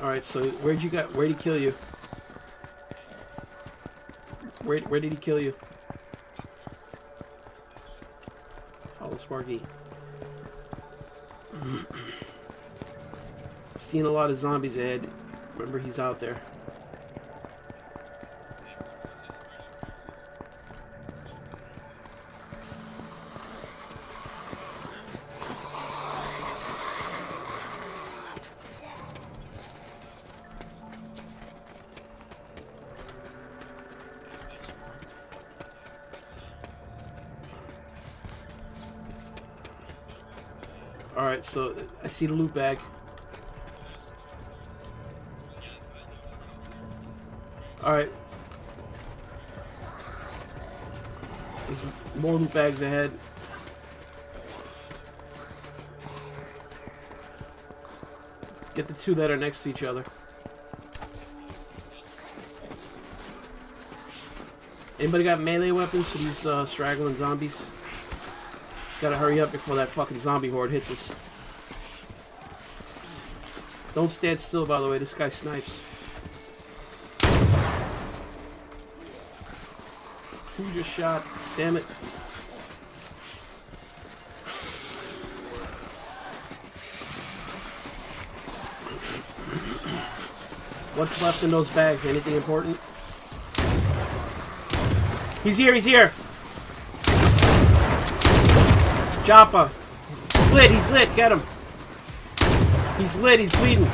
Alright, so where'd you got where'd he kill you? Where where did he kill you? Follow Sparky. Seen a lot of zombies ahead. Remember he's out there. Alright, so I see the loot bag. Alright. There's more loot bags ahead. Get the two that are next to each other. Anybody got melee weapons for these uh, straggling zombies? Gotta hurry up before that fucking zombie horde hits us. Don't stand still, by the way. This guy snipes. Who just shot? Damn it. What's left in those bags? Anything important? He's here, he's here! Joppa! He's lit, he's lit, get him! He's lit, he's bleeding.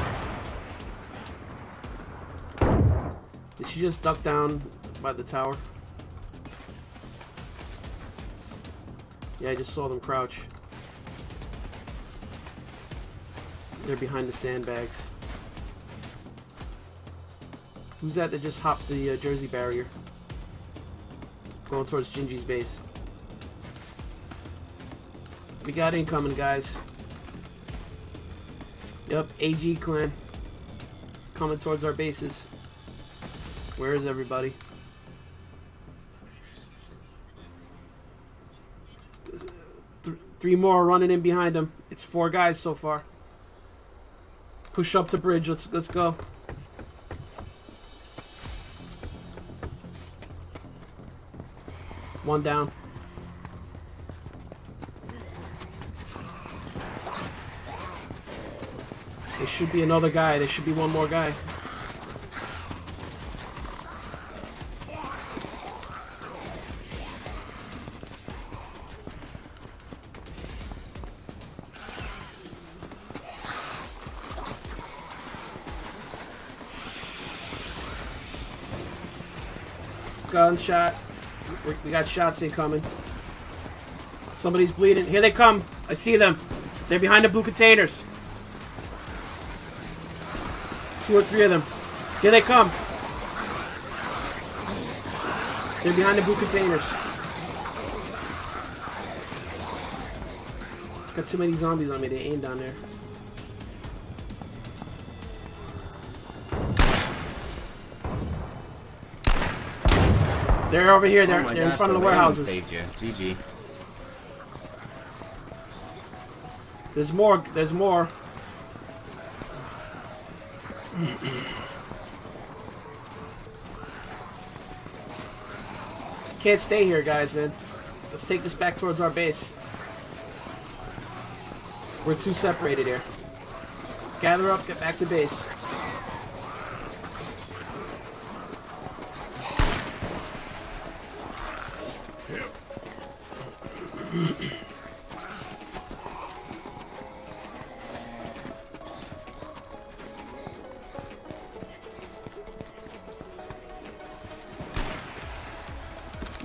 Did she just duck down by the tower? Yeah, I just saw them crouch. They're behind the sandbags. Who's that that just hopped the uh, Jersey barrier? Going towards Gingy's base. We got incoming, guys. Yep, AG clan. Coming towards our bases. Where is everybody? Th three more running in behind them. It's four guys so far. Push up to bridge. Let's let's go. One down. There should be another guy. There should be one more guy. Gunshot. We- We got shots incoming. Somebody's bleeding. Here they come. I see them. They're behind the blue containers. Two or three of them. Here they come. They're behind the blue containers. Got too many zombies on me. They aim down there. They're over here. They're, oh they're in gosh, front of the warehouses. Saved you. GG. There's more. There's more. Can't stay here, guys, man. Let's take this back towards our base. We're too separated here. Gather up, get back to base.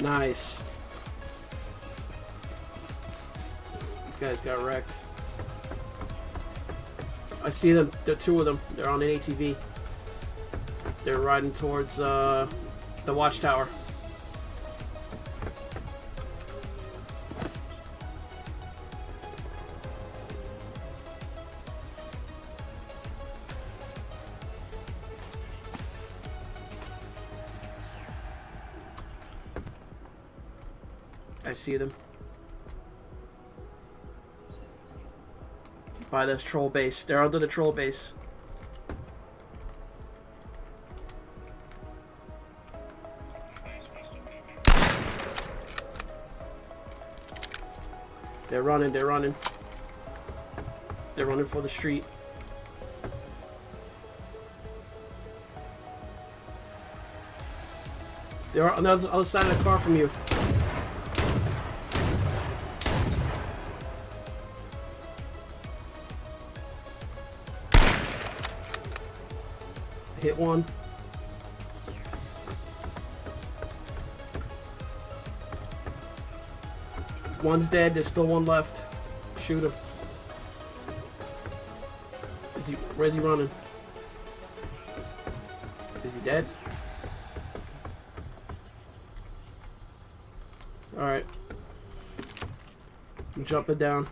Nice. These guys got wrecked. I see them. There are two of them. They're on an ATV. They're riding towards uh, the watchtower. I see them. By this troll base. They're under the troll base. They're running, they're running. They're running for the street. There are on the other side of the car from you. Hit one. One's dead. There's still one left. Shoot him. Is he? Where's he running? Is he dead? All right. I'm jumping down.